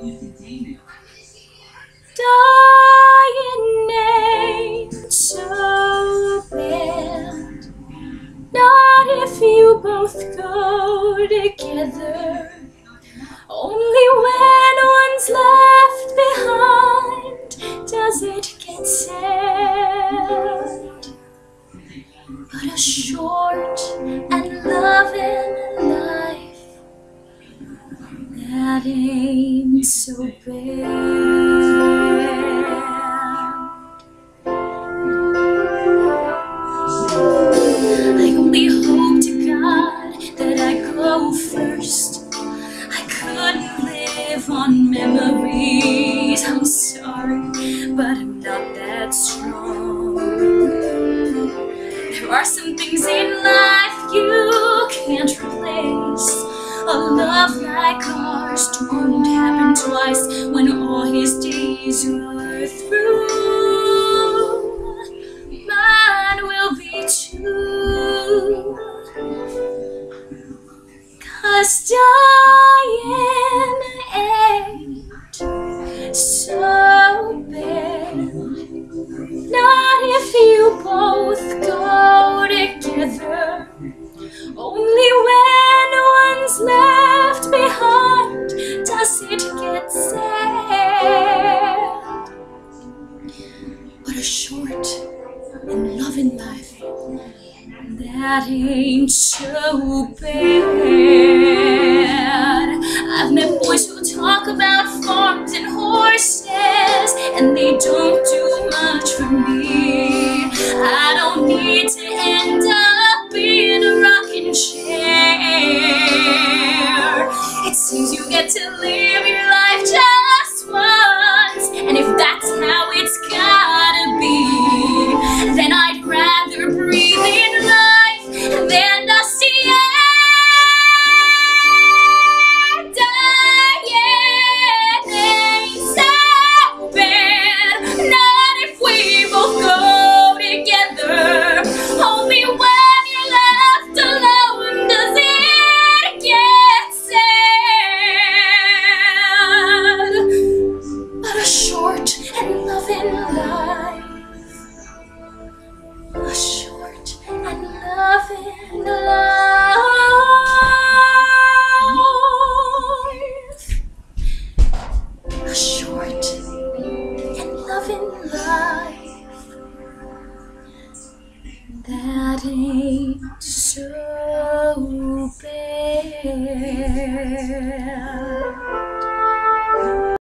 Dying so bad. Not if you both go together. Only when one's left behind does it get sad. But a short and loving that ain't so bad. I only hope to God that I go first. I couldn't live on memories. I'm sorry, but I'm not that strong. There are some things in life you can't replace. Ours don't happen twice when all his days are through. Mine will be too. Cause dying ain't so bad. Not if you both go together. Only when one's left does it get sad. But a short and loving life that ain't so bad. I've met boys who talk about farms and horses, and they don't do much for me. I don't need to end up in a rocking chair. To live ain't so bad.